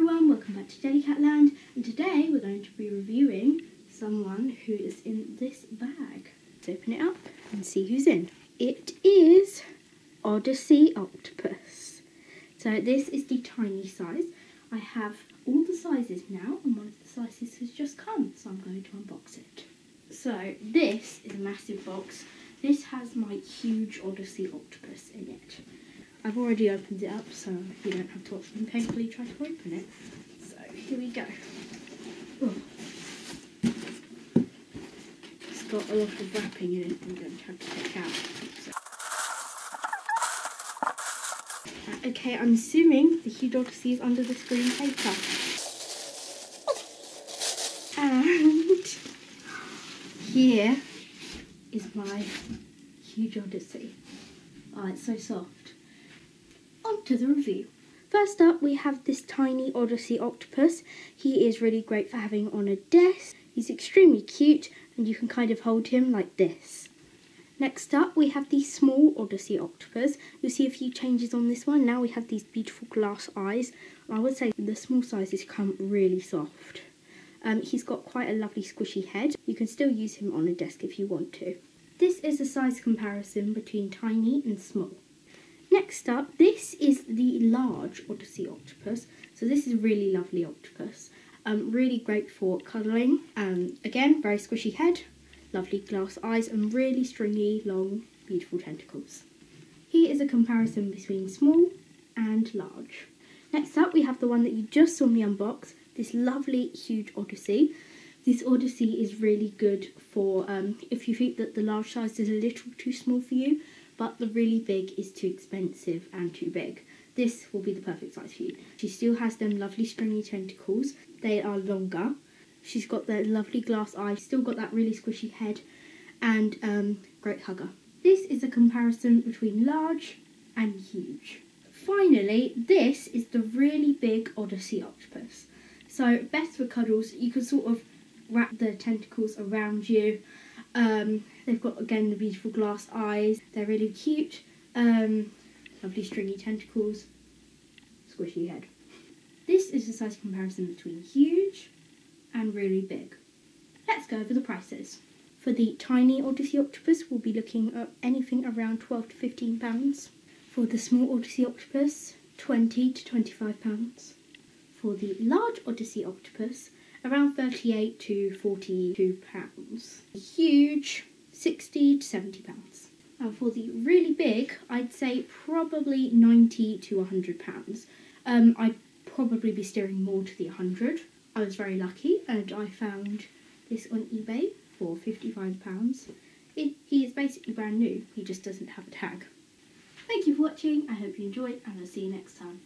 to Jellycat Land, and today we're going to be reviewing someone who is in this bag. Let's open it up and see who's in. It is Odyssey Octopus. So this is the tiny size. I have all the sizes now and one of the sizes has just come so I'm going to unbox it. So this is a massive box. This has my huge Odyssey Octopus in it. I've already opened it up so you don't have to watch me painfully try to open it. So here we go. It's got a lot of wrapping in it I'm going to have to take out. So. Okay, I'm assuming the huge Odyssey is under this green paper. And here is my huge Odyssey. Oh, it's so soft on to the review. First up, we have this tiny Odyssey octopus. He is really great for having on a desk. He's extremely cute and you can kind of hold him like this. Next up, we have the small Odyssey octopus. You'll see a few changes on this one. Now we have these beautiful glass eyes. I would say the small sizes come really soft. Um, he's got quite a lovely squishy head. You can still use him on a desk if you want to. This is a size comparison between tiny and small. Next up, this is the large Odyssey octopus. So this is a really lovely octopus. Um, really great for cuddling. Um, again, very squishy head, lovely glass eyes and really stringy, long, beautiful tentacles. Here is a comparison between small and large. Next up, we have the one that you just saw me unbox, this lovely, huge Odyssey. This Odyssey is really good for um, if you think that the large size is a little too small for you, but the really big is too expensive and too big. This will be the perfect size for you. She still has them lovely stringy tentacles. They are longer. She's got the lovely glass eyes, still got that really squishy head, and um, great hugger. This is a comparison between large and huge. Finally, this is the really big Odyssey octopus. So best for cuddles, you can sort of wrap the tentacles around you um, they've got again the beautiful glass eyes. They're really cute. Um, lovely stringy tentacles. Squishy head. This is a size comparison between huge and really big. Let's go over the prices. For the tiny Odyssey Octopus, we'll be looking at anything around 12 to 15 pounds. For the small Odyssey Octopus, 20 to 25 pounds. For the large Odyssey Octopus, around 38 to 42 pounds. Huge, 60 to 70 pounds. And for the really big, I'd say probably 90 to 100 pounds. Um, I'd probably be steering more to the 100. I was very lucky and I found this on eBay for 55 pounds. He is basically brand new, he just doesn't have a tag. Thank you for watching, I hope you enjoyed and I'll see you next time.